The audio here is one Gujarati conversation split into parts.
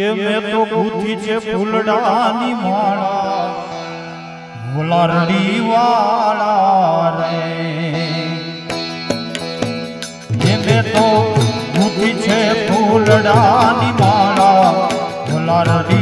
કે મેં તો ગુથી છે ફૂલડાની માળા. ભોલારડી વાળા રે. કે મેં તો ગુથી છે ફૂલડાની માળા. ભોલારડી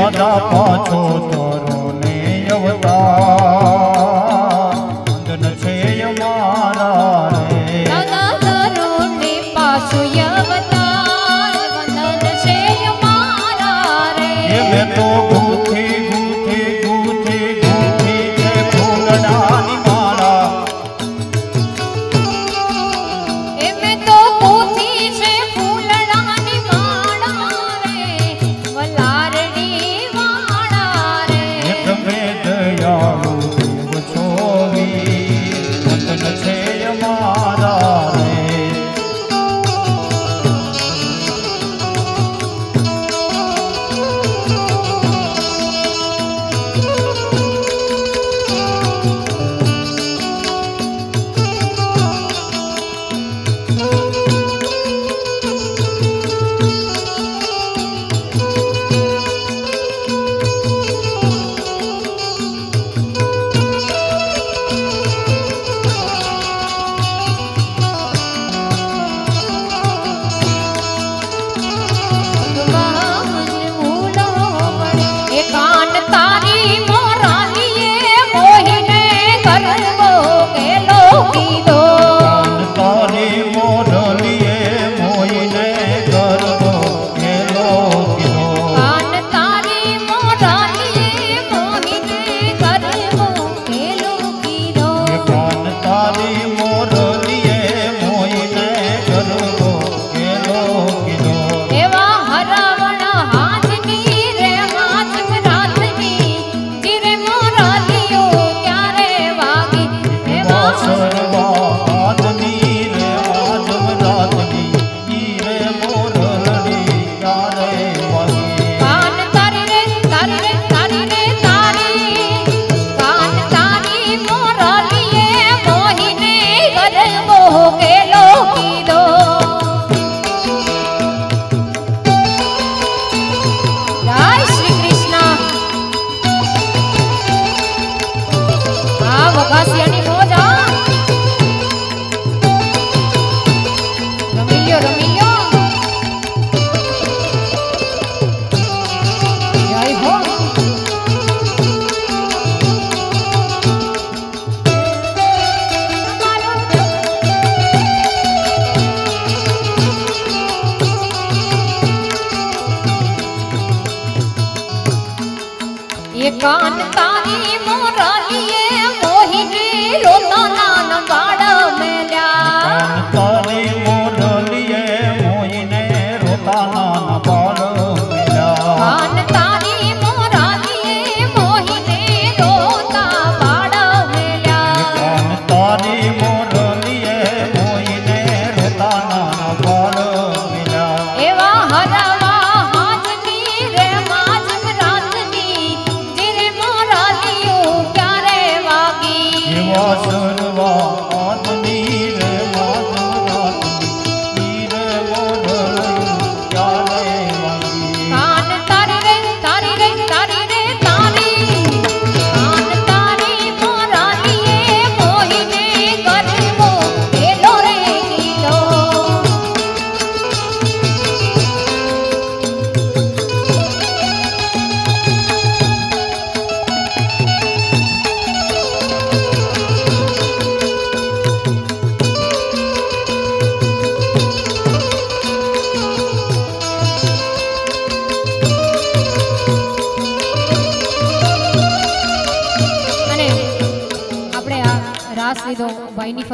દાદા પાછો તારો ને અવતાર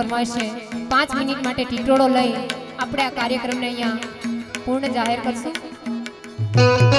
ફરમાશે પાંચ મિનિટ માટે ટીટોળો લઈ આપણે આ કાર્યક્રમને અહીંયા પૂર્ણ જાહેર કરશું.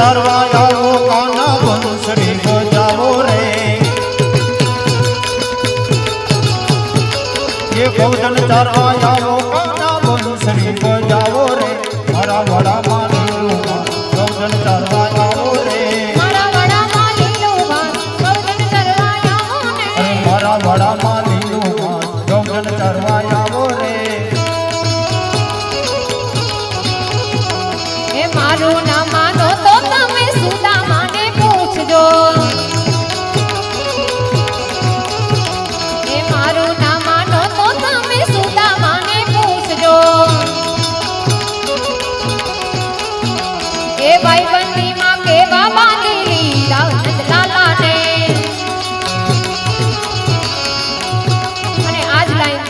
ચારવા આવો કાના બંસરી બજાવો રે એ ગૌધન ચારવા આવો કાના બંસરી બજાવો રે મારા વડા માનું ચારવા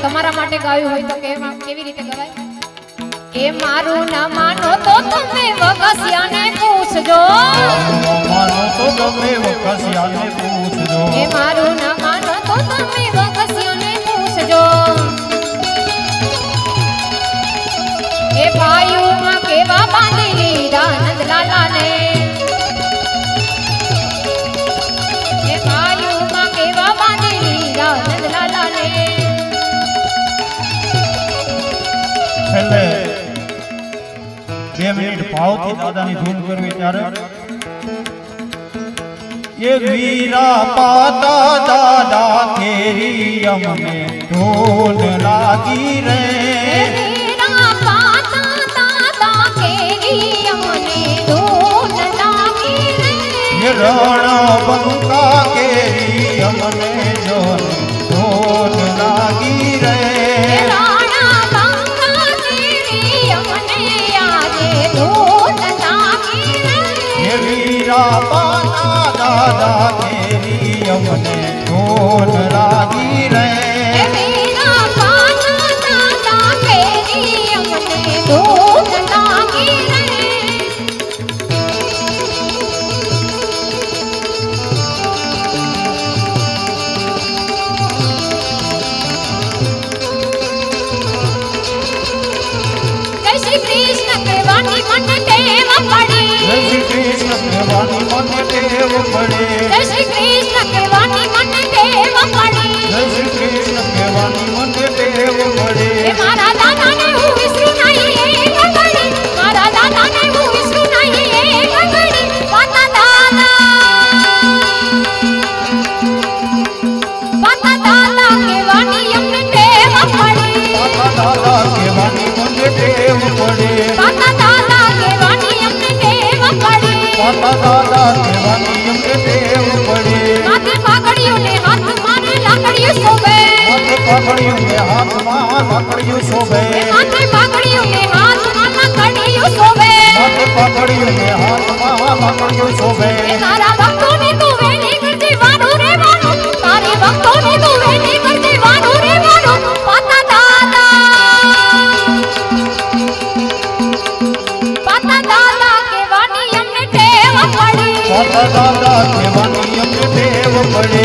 તમારા માટે ગાયું હોય તો કેવા, કેવી રીતે ગવાય? એ મારું ના માનો તો તમે વગસિયાને પૂછજો. માનો તો ગમે વકસિયાને પૂછજો એ મારું ના માનો તો તમે વગસિયાને પૂછજો. કેવા બાંધેલી દાનંદ લાલાને એ ભાઈઓમાં કેવા બાંધેલી દાનંદ લાલાને છેલ્લે બે મિનિટ ભાવથી દાદાની ધૂન કરવી ત્યારે એ વીરા પાતા દાદા કેરી અમને ધૂન લાગી રે વીરા પાતા દાદા કેરી અમને ધૂન લાગી રે. એ રણ બંકા કેરી અમને જોન ધૂન લાગી રે. વીરા પાતા દાદા કેરી અમને લાગી રે. શોભે. માથે પાઘડીયું ને હાથમાં લાકડીયું શોભે. માથે પાઘડીયું ને હાથમાં લાકડીયું શોભે માથે પાઘડીયું ને હાથમાં લાકડીયું શોભે તારા ભક્તોને તું વેણી કરજે વારું રે વારું તારી ભક્તોને તું વેણી કરજે વારું રે વારું પાતા દાદા. પાતા દાદા કહેવાની અમને ટેવ પડી. પાતા દાદા કહેવાની મને ટેવ પડે.